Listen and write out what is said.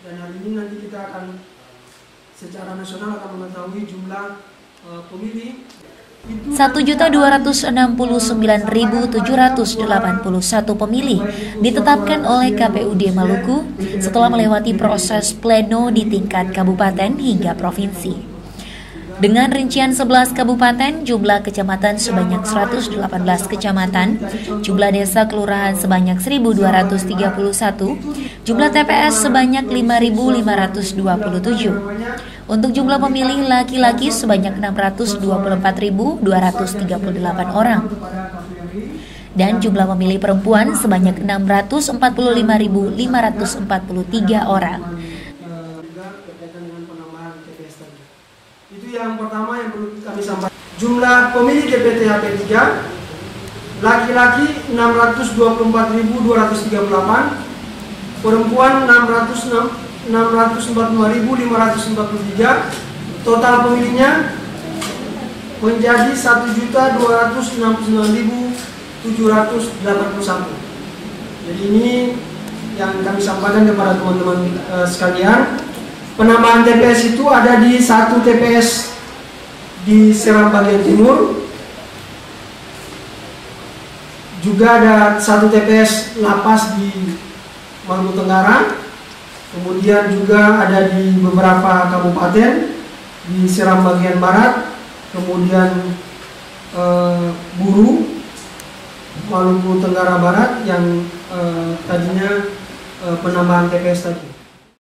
dan hari ini nanti kita akan secara nasional akan mengetahui jumlah uh, pemilih 1.269.781 pemilih ditetapkan oleh KPUD Maluku setelah melewati proses pleno di tingkat kabupaten hingga provinsi. Dengan rincian 11 kabupaten, jumlah kecamatan sebanyak 118 kecamatan, jumlah desa kelurahan sebanyak 1231, jumlah TPS sebanyak 5527. Untuk jumlah pemilih laki-laki sebanyak 624.238 orang dan jumlah pemilih perempuan sebanyak 645.543 orang. Itu yang pertama yang perlu kami sampaikan. Jumlah pemilih DPT HP 3 laki-laki 624.238, perempuan 645.543, total pemilihnya menjadi 1.269.781. Jadi ini yang kami sampaikan kepada teman-teman uh, sekalian penambahan TPS itu ada di satu TPS di Seram bagian timur. Juga ada satu TPS lapas di Maluku Tenggara. Kemudian juga ada di beberapa kabupaten di Seram bagian barat. Kemudian eh, Buru Maluku Tenggara Barat yang eh, tadinya eh, penambahan TPS tadi